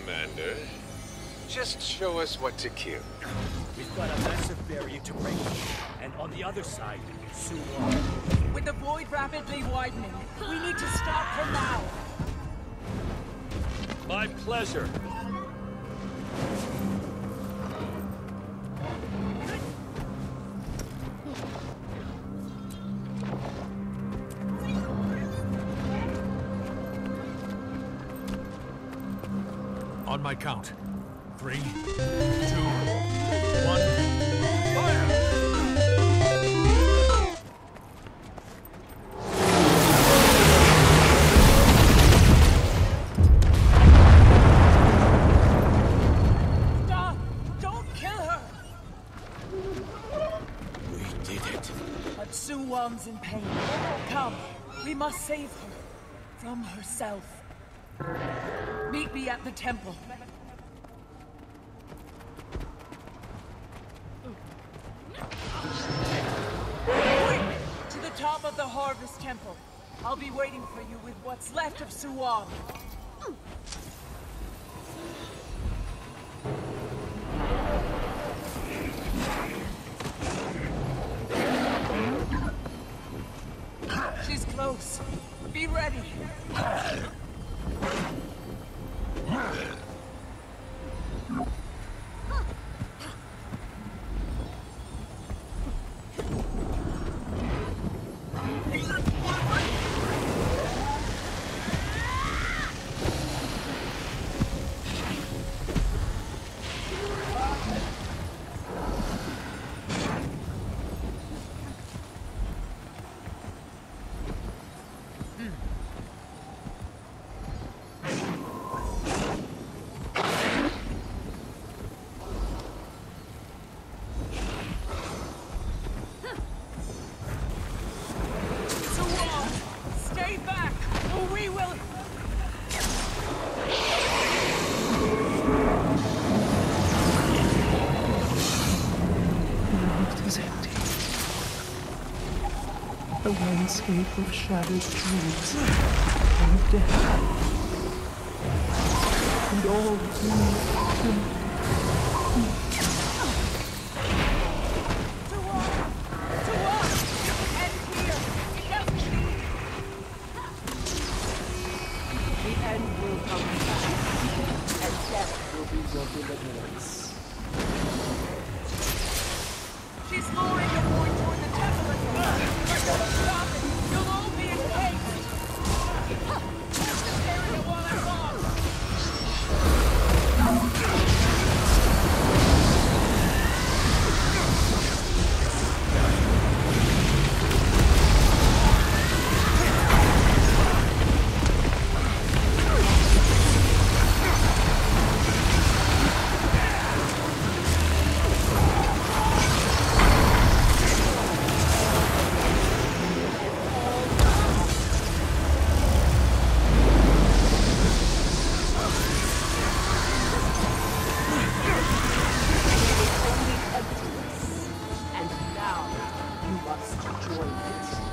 Commander. Just show us what to kill. We've got a massive barrier to break. And on the other side, Soo-Won. With the void rapidly widening, we need to stop her now. My pleasure. My count. Three, two, one, fire! Stop! Don't kill her! We did it. But Soo-Won's in pain. Come, we must save her. From herself. Me at the temple. To the top of the Harvest Temple. I'll be waiting for you with what's left of Soo-Won. She's close. Be ready. Soo-Won, stay back, or we will... The earth is empty. A landscape of shattered dreams and death. And all dreams you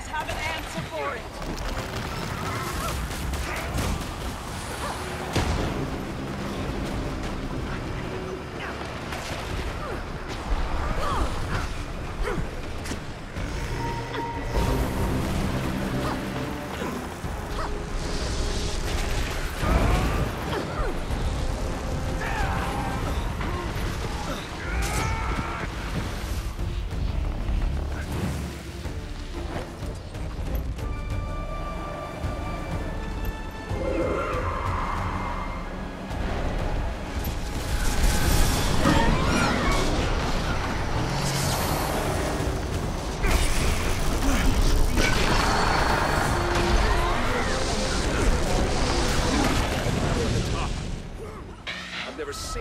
always have an answer for it.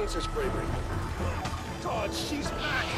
Saints are bravery. God, she's back!